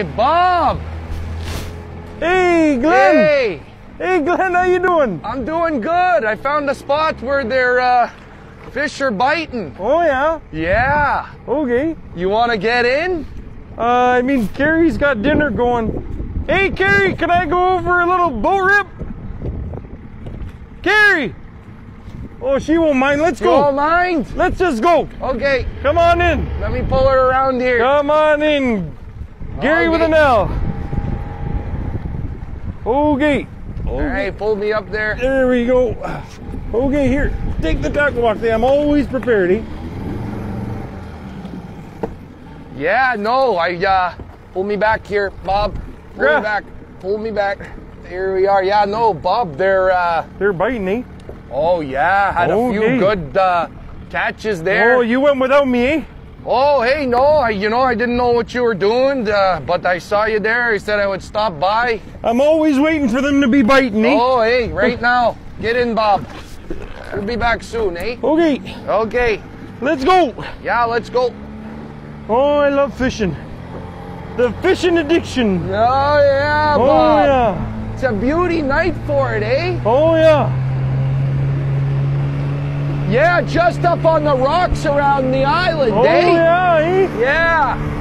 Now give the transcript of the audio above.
Hey, Bob. Hey, Glenn. Hey, Hey, Glenn, how you doing? I'm doing good. I found a spot where their uh, fish are biting. Oh, yeah. Yeah. Okay. You want to get in? Uh, I mean, Carrie's got dinner going. Hey, Carrie, can I go over a little boat rip? Carrie! Oh, she won't mind. Let's You don't mind? Let's just go. Okay, Come on in. let me pull her around here. Come on in. Gary with Okay. an L. Okay. All right, pull me up there. There we go. Okay, here. Take the tackle box. I'm always prepared, eh? Yeah, no, I uh, pull me back here, Bob. Pull Yeah. me back. Pull me back. Here we are. Yeah, no, Bob. They're. Uh, They're biting, eh? oh yeah, had a few good uh, catches there. Oh, you went without me, eh? Oh, hey, no, I, you know, I didn't know what you were doing, uh, but I saw you there. I said I would stop by. I'm always waiting for them to be biting, me. Oh, hey, right now. Get in, Bob. We'll be back soon, eh? Okay, Okay. let's go. Yeah, let's go. Oh, I love fishing. The fishing addiction. Oh, yeah, Bob. Oh, yeah. It's a beauty night for it, eh? Oh, yeah. Yeah, just up on the rocks around the island, Oh, eh? yeah, eh? Yeah.